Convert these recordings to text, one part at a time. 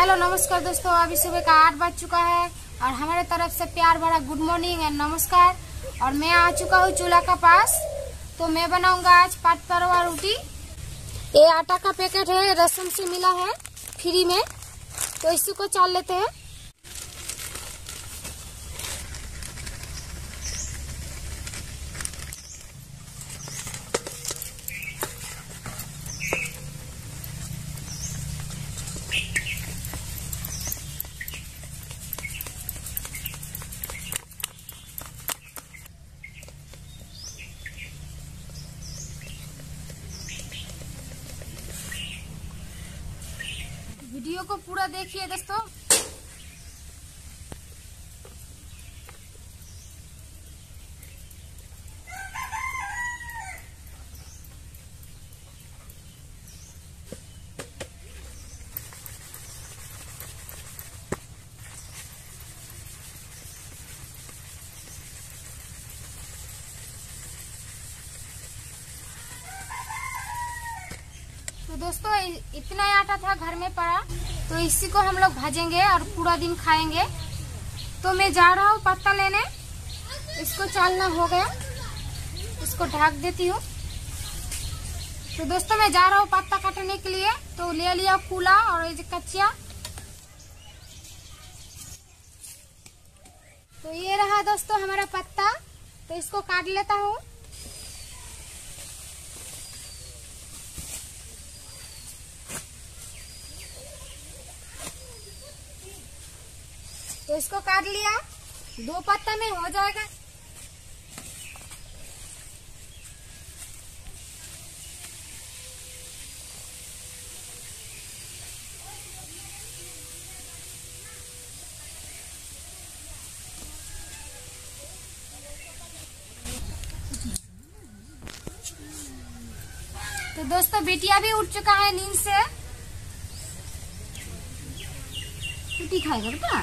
Hello, नमस्कार दोस्तों, अभी सुबह का आठ बज चुका है और हमारे तरफ़ से प्यार भरा गुड मॉर्निंग एंड नमस्कार। और मैं आ चुका हूँ चूल्हा का पास तो मैं बनाऊँगा आज पाट परवा रोटी। ये आटा का पैकेट है रसम से मिला है फ्री में। तो इसी को चाल लेते हैं। वीडियो को पूरा देखिए दोस्तों। तो दोस्तों इतना आटा था घर में पड़ा। तो इसी को हम लोग भाजेंगे और पूरा दिन खाएँगे। तो मैं जा रहा हूँ पत्ता लेने। इसको चालना हो गया। इसको ढक देती हूँ। तो दोस्तों, मैं जा रहा हूँ पत्ता काटने के लिए। तो ले लिया फूला और ये कच्चिया। तो ये रहा दोस्तों हमारा पत्ता। तो इसको काट लेता हूँ। तो इसको काट लिया। दो पत्ता में हो जाएगा। तो दोस्तों, बेटिया भी उठ चुका है नींद से। रोटी खाएगा बेटा?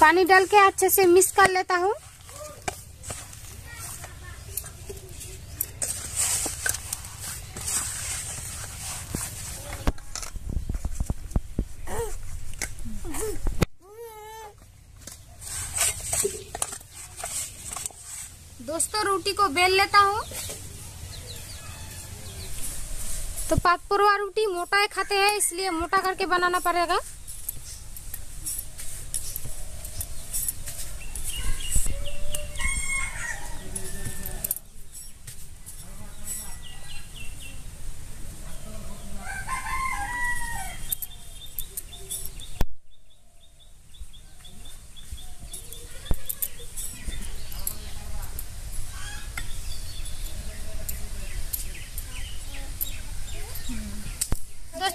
पानी डाल के अच्छे से मिक्स कर लेता हूँ। दोस्तों, रोटी को बेल लेता हूँ। तो पातपुरवा रोटी मोटा ही खाते हैं, इसलिए मोटा करके बनाना पड़ेगा।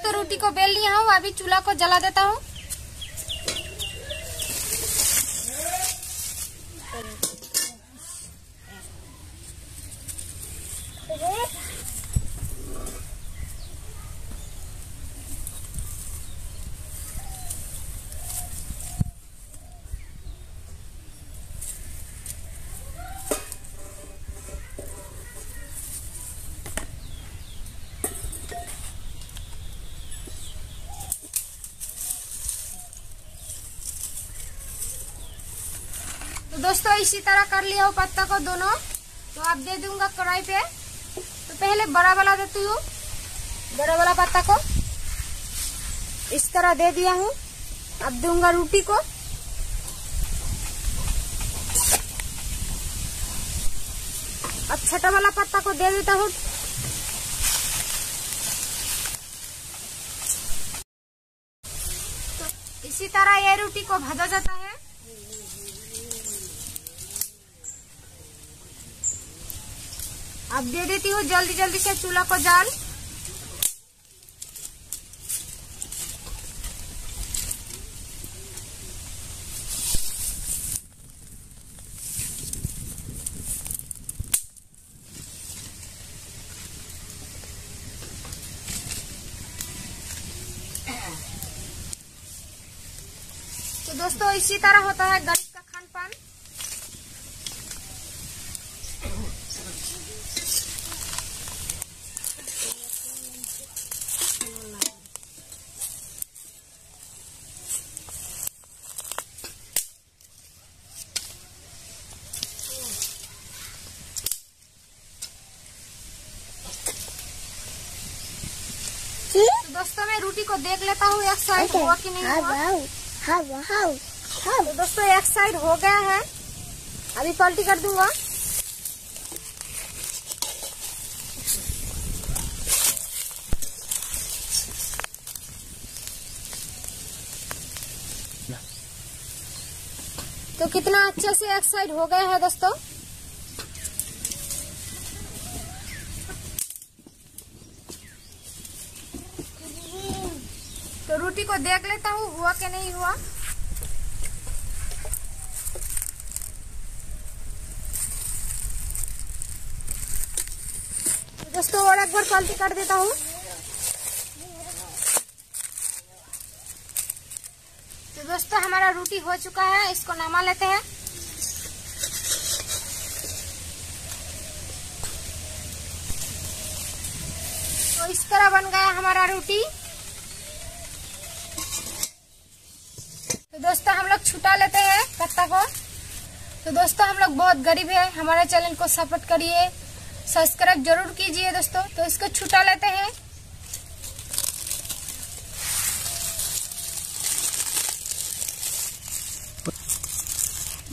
दोस्तों रोटी को बेल लिया हूँ अभी चूल्हा को जला देता हूँ। दोस्तों, इसी तरह कर लिया हूँ पत्ता को दोनों। तो आप दे दूँगा कढ़ाई पे। तो पहले बड़ा वाला देती हूँ, बड़ा वाला पत्ता को। इस तरह दे दिया हूँ। अब दूँगा रोटी को। अब छोटा वाला पत्ता को दे देता हूँ। तो इसी तरह ये रोटी को भाजा जाता है। अब दे देती हूँ, जल्दी जल्दी से चूल्हा को जाल। तो दोस्तों, इसी तरह होता है दोस्तों मैं रोटी को देख लेता हूँ एक साइड Okay. हुआ कि नहीं How, हुआ? how, how, how? तो दोस्तों एक साइड हो गया है। अभी पलटी कर दूँगा। तो कितना अच्छे से एक साइड हो गया है दोस्तों। तो को देख लेता हूँ, हुआ कि नहीं हुआ? तो दोस्तों, और एक बार पलटी कर देता हूँ। तो दोस्तों, हमारा रोटी हो चुका है, इसको नमा लेते हैं। तो इस तरह बन गया हमारा रोटी तो दोस्तों, हम लोग छुटा लेते हैं पत्ता को। तो दोस्तों, हम लोग बहुत गरीब है। हमारे चैनल को सपोर्ट करिए, सब्सक्राइब ज़रूर कीजिए दोस्तों। तो इसको छुटा लेते हैं।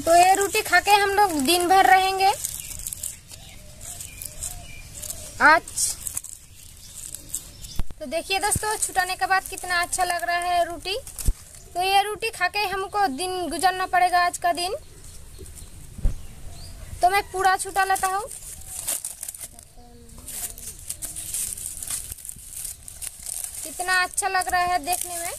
तो ये रोटी खाके हम लोग दिन भर रहेंगे। आज। तो देखिए दोस्तों, छुटाने के बाद कितना अच्छा लग रहा है रोटी। तो ये रोटी खाके हमको दिन गुजरना पड़ेगा आज का दिन। तो मैं पूरा छुटा लेता हूँ। कितना अच्छा लग रहा है देखने में।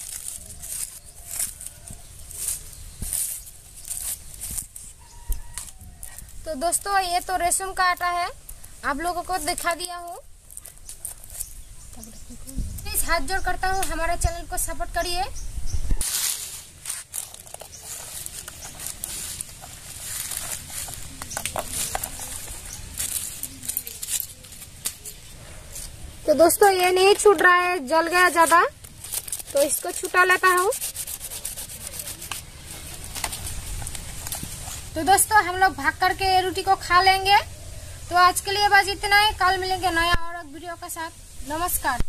तो दोस्तों, ये तो रेशम का आटा है। आप लोगों को दिखा दिया हूँ। प्लीज़ हाथ जोड़ करता हूँ। हमारे चैनल को सपोर्ट करिए। तो दोस्तों, ये नहीं छूट रहा है, जल गया ज़्यादा। तो इसको छुटा लेता हूँ। तो दोस्तों, हम लोग भाग करके ये रोटी को खा लेंगे। तो आज के लिए बस इतना ही। कल मिलेंगे नया और वीडियो के साथ। नमस्कार।